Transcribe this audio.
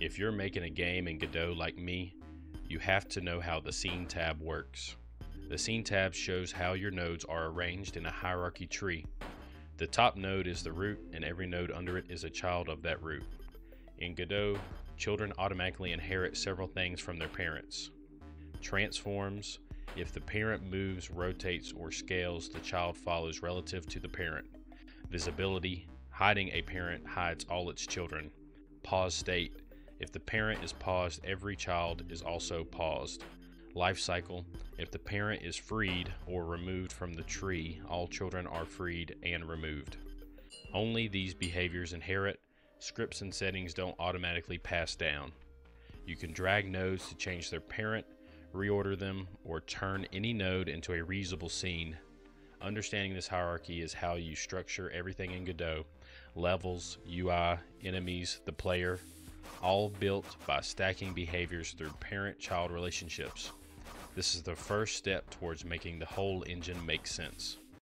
If you're making a game in Godot like me, you have to know how the Scene tab works. The Scene tab shows how your nodes are arranged in a hierarchy tree. The top node is the root, and every node under it is a child of that root. In Godot, children automatically inherit several things from their parents. Transforms, if the parent moves, rotates, or scales, the child follows relative to the parent. Visibility, hiding a parent hides all its children. Pause state, if the parent is paused, every child is also paused. Life cycle, if the parent is freed or removed from the tree, all children are freed and removed. Only these behaviors inherit, scripts and settings don't automatically pass down. You can drag nodes to change their parent, reorder them, or turn any node into a reusable scene. Understanding this hierarchy is how you structure everything in Godot levels, UI, enemies, the player, all built by stacking behaviors through parent child relationships. This is the first step towards making the whole engine make sense.